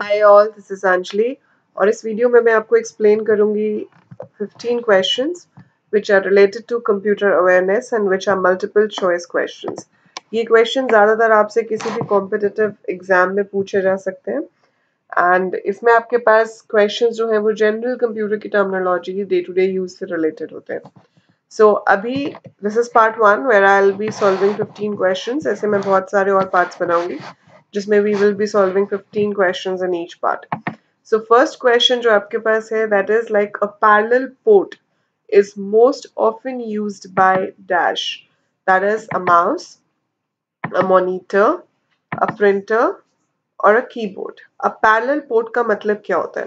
Hi all this is Anjali और इस video में मैं आपको एक्सप्लेन करूँगी 15 questions which are related to computer awareness and which are multiple choice questions. ये क्वेश्चन ज़्यादातर आपसे किसी भी कॉम्पिटिटिव एग्ज़ाम में पूछे जा सकते हैं। एंड इसमें आपके पास क्वेश्चंस जो हैं वो जनरल कंप्यूटर की terminology day to day use से रिलेटेड होते हैं। सो so, अभी this is part one where I will be solving 15 questions ऐसे मैं बहुत सारे और पार्ट्स बनाऊँगी। जिसमें we will be solving 15 questions in each part so first question जो आपके पास है that is like a parallel port is most often used by dash that is a mouse a monitor a printer और a keyboard a parallel port का मतलब क्या होता है?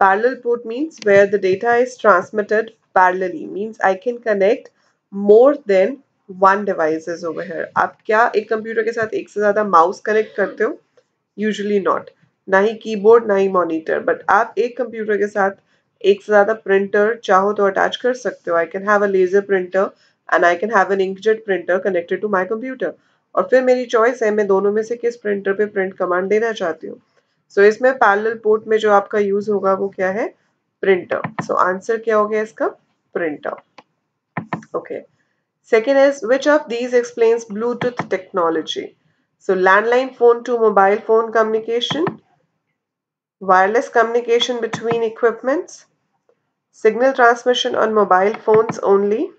Parallel port means where the data is transmitted parallelly means I can connect more than one devices over here आप क्या एक computer के साथ एक से ज़्यादा माउस कनेक्ट करते हो? यूजुअली नॉट ना ही कीबोर्ड ना ही मॉनिटर बट आप एक कंप्यूटर के साथ एक से ज़्यादा प्रिंटर चाहो तो अटैच कर सकते हो. I can have a laser printer and I can have an inkjet printer connected to my computer और फिर मेरी चॉइस है मैं दोनों में से किस प्रिंटर पे प्रिंट कमांड देना चाहती हूँ? सो so, इसमें पैरेलल पोर्ट में जो आपका यूज़ होगा वो क्या है? प्रिंटर सो आंसर क्या हो गया इसका? Printer okay okay. Second is, which of these explains Bluetooth technology? So landline phone to mobile phone communication, wireless communication between equipments, signal transmission on mobile phones only,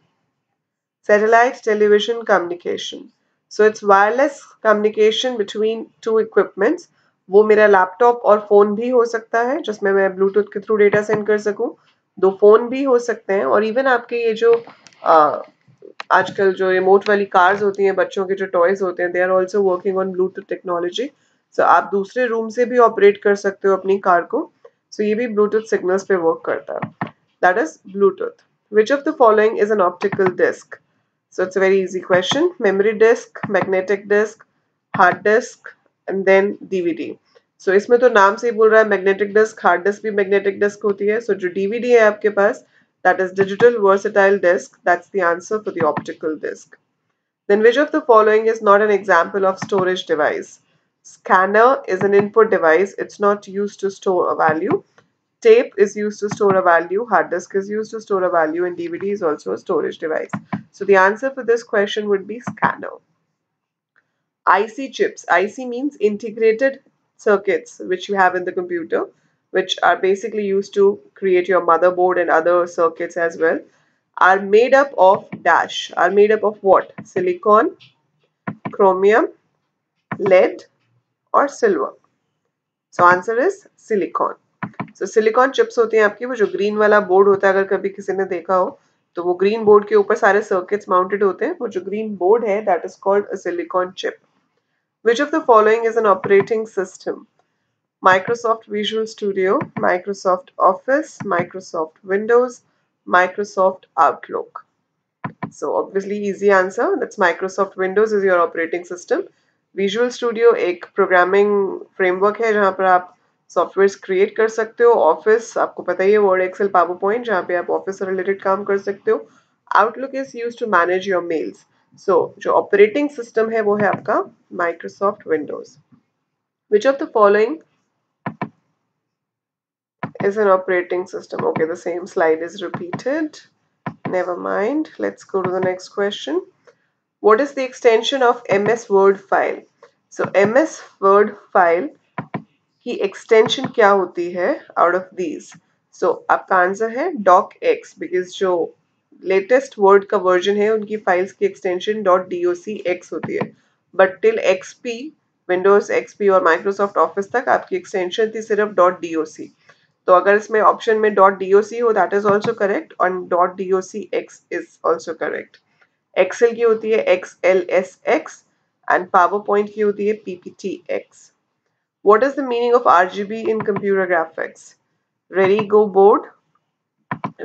satellite television communication. So it's wireless communication between two equipments. वो मेरा laptop और phone भी हो सकता है जिसमें मैं Bluetooth के थ्रू डेटा सेंड कर सकूँ दो फ़ोन भी हो सकते हैं और इवन आपके ये जो आजकल जो रिमोट वाली कार्स होती हैं बच्चों के जो टॉयज होते हैं they are also working on Bluetooth technology so आप दूसरे रूम से भी ऑपरेट कर सकते हो अपनी कार को। सो so, ये भी ब्लूटूथ सिग्नल्स पे वर्क करता है। That is Bluetooth which of the following is an optical disk so it's a very easy question memory disk magnetic disk hard disk and then DVD so इसमें तो नाम से ही बोल रहा है मैग्नेटिक डिस्क हार्ड डिस्क भी magnetic disk होती है। सो so, जो डीवीडी है आपके पास that is digital versatile disk. That's the answer for the optical disk. Then which of the following is not an example of storage device? Scanner is an input device. It's not used to store a value. Tape is used to store a value. Hard disk is used to store a value and DVD is also a storage device. So the answer for this question would be scanner. IC chips. IC means integrated circuits which you have in the computer which are basically used to create your motherboard and other circuits as well, are made up of dash, are made up of what? Silicon, chromium, lead or silver. So answer is silicon. So silicon chips होती हैं आपकी वो जो green वाला board होता है अगर कभी किसी ने देखा हो तो वो green board के ऊपर सारे circuits mounted होते हैं वो जो green board है that is called a silicon chip. Which of the following is an operating system? Microsoft Visual Studio, Microsoft Office, Microsoft Windows, Microsoft Outlook. So obviously easy answer. That's Microsoft Windows is your operating system. Visual Studio एक programming framework है जहाँ पर आप software create कर सकते हो office आपको पता ही है वर्ड एक्सेल पावर पॉइंट जहाँ पे आप ऑफ़िस से रिलेटेड काम कर सकते हो Outlook is use to manage your mails so जो ऑपरेटिंग सिस्टम है वो है आपका Microsoft Windows which of the following is an operating system. Okay, the same slide is repeated. Never mind. Let's go to the next question. What is the extension of MS Word file? So MS Word file की extension क्या होती है out of these? So आपका answer है docx because जो latest word का version है उनकी files की extension .docx होती है but till XP Windows XP और Microsoft Office तक आपकी extension थी सिर्फ .doc तो अगर इसमें ऑप्शन में डॉट डी हो दैट इज ऑल्सो करेक्ट और dot D X is also correct Excel की होती है X L S X and PowerPoint की होती है PPT X what is the meaning of RGB in computer graphics? Ready, go board,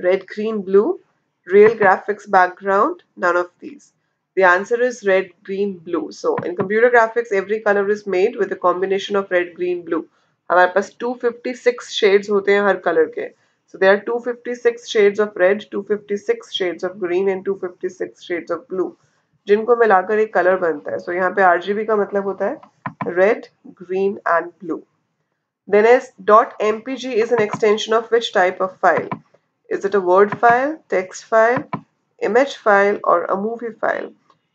red, green, blue, real graphics background, none of these. The answer is red, green, blue. So in computer graphics, every color is made with a combination of red, green, blue. हमारे पास 256 shades होते हैं हर colour के। So they are 256 shades of red 256 shades of green and 256 shades of blue जिनको मिलाकर एक colour बनता है। सो so, यहाँ पे आरजीबी का मतलब होता है red green and blue then as dot M is an extension of which type of file is it a word file text file image file और a movie file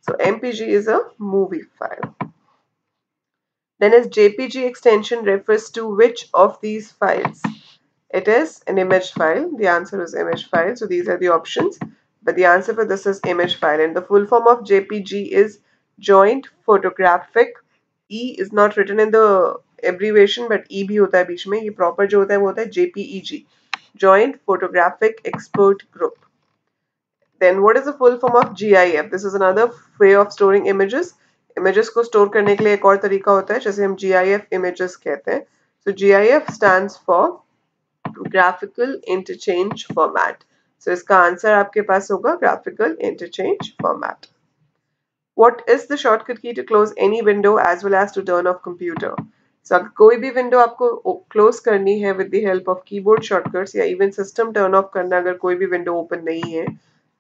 so M is a movie file Then is JPG extension refers to which of these files? It is an image file. The answer is image file. So these are the options. But the answer for this is image file. And the full form of JPG is joint photographic. E is not written in the abbreviation but E भी होता है बीच में ये proper जो होता है वो होता है JPEG Joint Photographic Expert Group. Then what is the full form of GIF? This is another way of storing images. Images को स्टोर करने के लिए एक और तरीका होता है, जैसे हम GIF इमेजेस कहते हैं। So GIF stands for graphical interchange format so इसका आंसर आपके पास होगा graphical interchange format what is the shortcut key to close any window as well as to turn off computer so अगर कोई भी window आपको क्लोज करनी है with the help of keyboard shortcut या इवन सिस्टम टर्न ऑफ़ करना अगर कोई भी विंडो ओपन नहीं है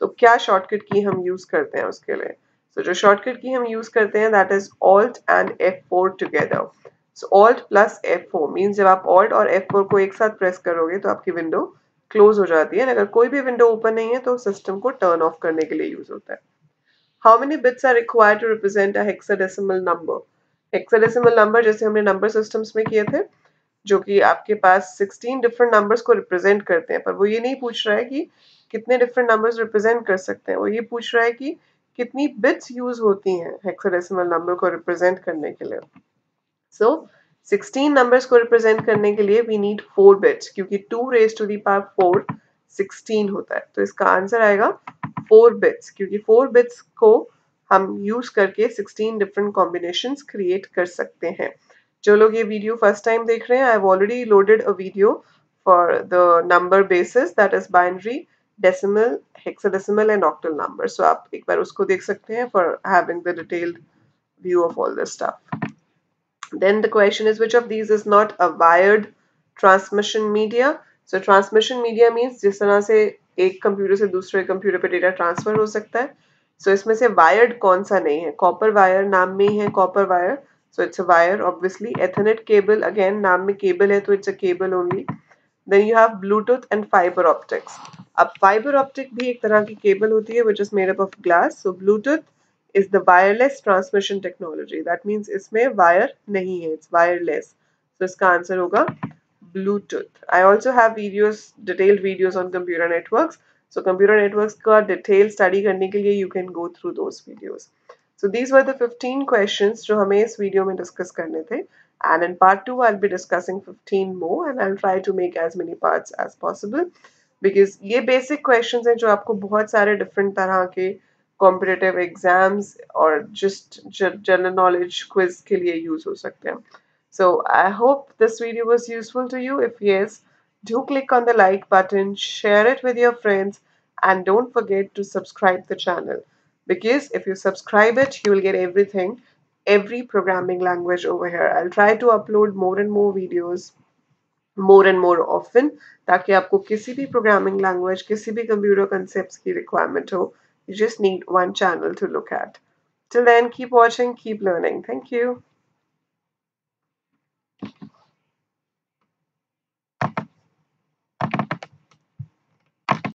तो क्या शॉर्टकट की हम यूज़ करते हैं उसके लिए? सो जो शॉर्टकट की हम यूज़ करते हैं that is Alt and F four together so Alt plus F four means जब आप ऑल्ट और एफ़ फोर को एक साथ प्रेस करोगे तो आपकी विंडो क्लोज हो जाती है। अगर कोई भी विंडो ओपन नहीं है तो सिस्टम को टर्न ऑफ़ करने के लिए यूज़ होता है। How many bits are required to represent a number hexadecimal number जैसे हमने नंबर सिस्टम्स में किए थे, जो कि आपके पास 16 डिफरेंट नंबर्स को रिप्रेजेंट करते हैं, पर वो ये नहीं पूछ रहा है कि कितने डिफरेंट नंबर्स रिप्रेजेंट कर सकते हैं। वो ये पूछ रहा है कि कितनी बिट्स यूज़ होती हैं हेक्साडेसिमल नंबर को रिप्रेजेंट करने के लिए। सो 16 नंबर्स को रिप्रेजेंट करने के लिए वी नीड फोर बिट्स क्योंकि two raise to the power four 16 होता है। तो इसका आंसर आएगा फोर बिट्स क्योंकि फोर बिट्स को हम यूज़ करके 16 डिफरेंट कॉम्बिनेशन क्रिएट कर सकते हैं। जो लोग ये वीडियो फ़र्स्ट टाइम देख रहे हैं I have already loaded a video for the number basis that is binary decimal hexadecimal and octal number so आप एक बार उसको देख सकते हैं for having the detailed view of all this stuff then the question is which of these is not a wired transmission media? So transmission media means जिस तरह से एक कंप्यूटर से दूसरे कंप्यूटर पे डेटा ट्रांसफ़र हो सकता है। सो so, इसमें से वायर्ड कौन सा नहीं है? कॉपर वायर नाम में ही है copper wire so it's a wire obviously ethernet cable again नाम में केबल है तो it's a cable only then you have Bluetooth and fibre optics अब फाइबर ऑप्टिक भी एक तरह की केबल होती है which is made up of glass so Bluetooth is the wireless transmission technology that means इसमें वायर नहीं है इट्स वायरलेस सो इसका आंसर होगा Bluetooth I also have videos detailed videos on computer network so computer network का detail study करने के लिए you can go through those videos so these were the fifteen question जो हमें इस video में डिस्कस करने थे। And in part 2 I'll be discussing 15 more and I'll try to make as many parts as possible. Because ये basic questions हैं जो आपको बहुत सारे different तरह के competitive exams और just general knowledge quiz के लिए use हो सकते हैं. So I hope this video was useful to you. If yes, do click on the like button, share it with your friends, and don't forget to subscribe the channel. Because if you subscribe it, you will get everything, every programming language over here. I'll try to upload more and more videos more and more often ताकि आपको किसी भी programming language, किसी भी computer concepts की requirement हो. You just need one channel to look at. Till then, keep watching, keep learning. Thank you.